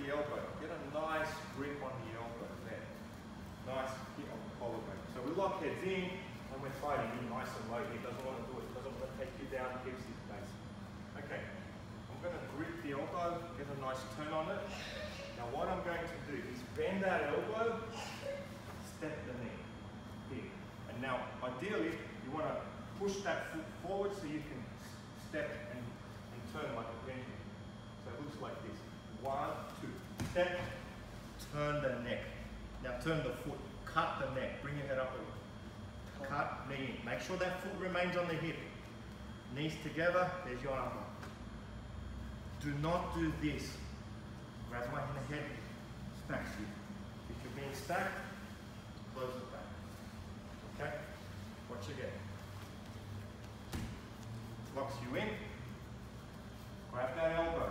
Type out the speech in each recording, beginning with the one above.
the elbow. Get a nice grip on the elbow there. Nice hit on the collarbone. So we lock heads in and we're fighting you nice and low. He doesn't want to do it. He doesn't want to take you down. Gives it, his base. Okay. I'm going to grip the elbow. Get a nice turn on it. Now what I'm going to do is bend that elbow, step the knee. Here. And now ideally you want to push that foot forward so you can step turn the neck. Now turn the foot, cut the neck, bring your head up. Cut, knee in. Make sure that foot remains on the hip. Knees together, there's your arm. Do not do this. Grab my head, stacks you. If you're being stacked, close it back. Okay? Watch again. Locks you in. Grab that elbow.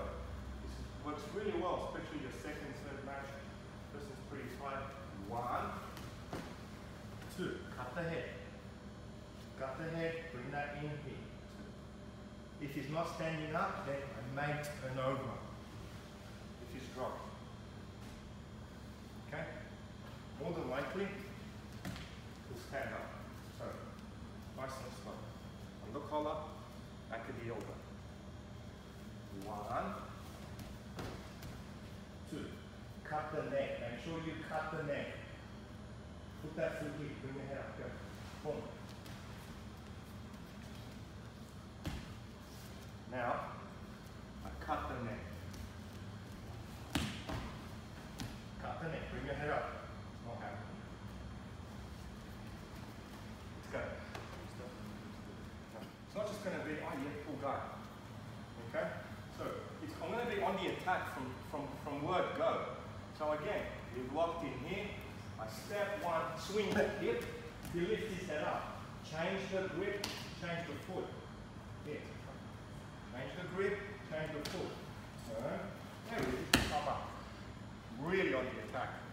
This works really well, especially your second, third match. This is pretty tight. One, two. Cut the head. Cut the head, bring that in here. Two. If he's not standing up, then I may turn over. If he's dropping. Okay? More than likely, he'll stand up. So, nice and slow. On the collar, back of the elbow. One, Cut the neck. Make sure you cut the neck. Put that foot here. Bring your head up. Go. Boom. Now, I cut the neck. Cut the neck. Bring your head up. Happening. Let's go. It's not just going to be, oh yeah, pull guard. Okay? So it's, I'm going to be on the attack from, from, from word go. So again, you've locked in here. I step one, swing the hip. You lift his head up. Change the grip, change the foot. Here. Change the grip, change the foot. Turn. There it is. Come up. Really on the attack.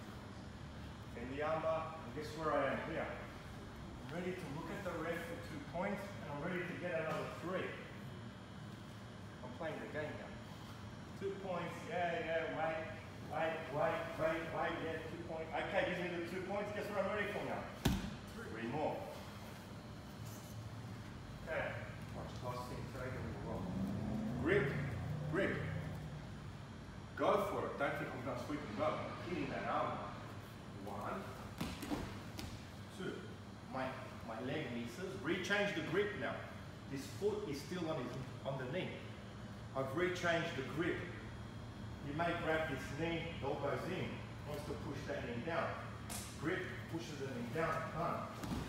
Bend the armbar, and guess where I am here? I'm ready to look at the ref for two points, and I'm ready to get another three. I'm playing the game now. Two points, yeah, yeah, wait, wait, wait, wait, wait, yeah, two points. Okay, gives me the two points, guess what I'm ready for now? Three more. Okay, watch last thing, take a. Grip, grip. Go for it, don't think I'm gonna sweep and go. Hitting that arm. One, two. My, my leg misses, rechange the grip now. This foot is still on, his, on the knee. I've rechanged the grip. May grab this knee, elbows in, wants to push that knee down. Grip pushes the knee down, can't.